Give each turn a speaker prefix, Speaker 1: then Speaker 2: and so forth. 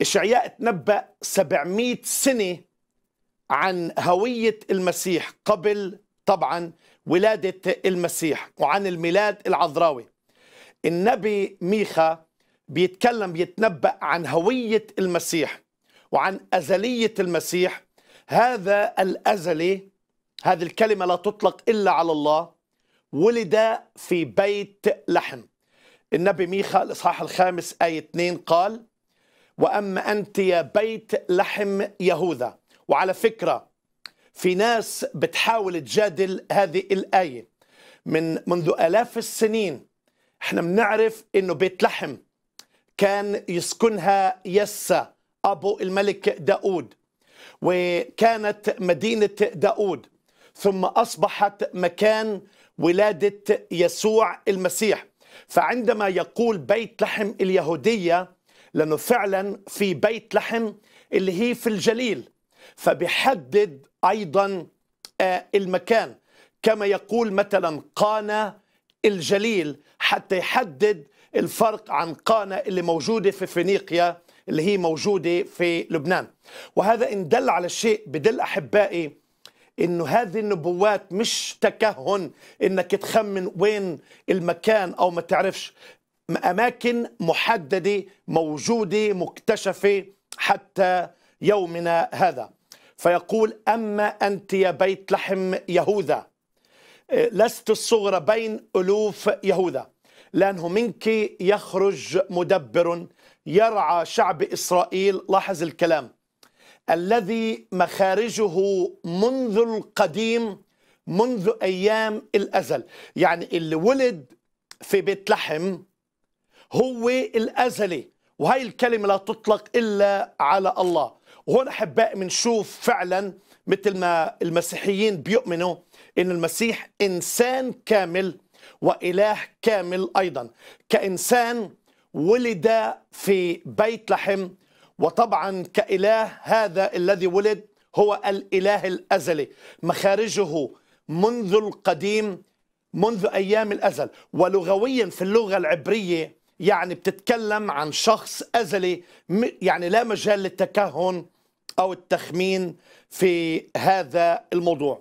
Speaker 1: إشعياء تنبأ 700 سنة عن هوية المسيح قبل طبعا ولادة المسيح وعن الميلاد العذراوي. النبي ميخا بيتكلم بيتنبأ عن هوية المسيح وعن أزلية المسيح. هذا الأزلي هذه الكلمة لا تطلق إلا على الله ولد في بيت لحم. النبي ميخا الإصحاح الخامس آية 2 قال وأما أنت يا بيت لحم يهوذا. وعلى فكرة في ناس بتحاول تجادل هذه الآية. من منذ آلاف السنين إحنا بنعرف إنه بيت لحم كان يسكنها يسا أبو الملك داود. وكانت مدينة داود. ثم أصبحت مكان ولادة يسوع المسيح. فعندما يقول بيت لحم اليهودية لأنه فعلا في بيت لحم اللي هي في الجليل فبيحدد أيضا المكان. كما يقول مثلا قانا الجليل حتى يحدد الفرق عن قانا اللي موجودة في فينيقيا اللي هي موجودة في لبنان. وهذا إن دل على شيء بدل أحبائي إنه هذه النبوات مش تكهن إنك تخمن وين المكان أو ما تعرفش. أماكن محددة موجودة مكتشفة حتى يومنا هذا. فيقول أما أنت يا بيت لحم يهوذا لست الصغرى بين ألوف يهوذا لأنه منك يخرج مدبر يرعى شعب إسرائيل. لاحظ الكلام. الذي مخارجه منذ القديم منذ أيام الأزل. يعني اللي ولد في بيت لحم هو الأزلي وهي الكلمة لا تطلق إلا على الله. وهون أحبائي بنشوف فعلا مثل ما المسيحيين بيؤمنوا إن المسيح إنسان كامل وإله كامل أيضا. كإنسان ولد في بيت لحم وطبعا كإله هذا الذي ولد هو الإله الأزلي. مخارجه منذ القديم منذ أيام الأزل. ولغويا في اللغة العبرية يعني بتتكلم عن شخص أزلي يعني لا مجال للتكهن أو التخمين في هذا الموضوع.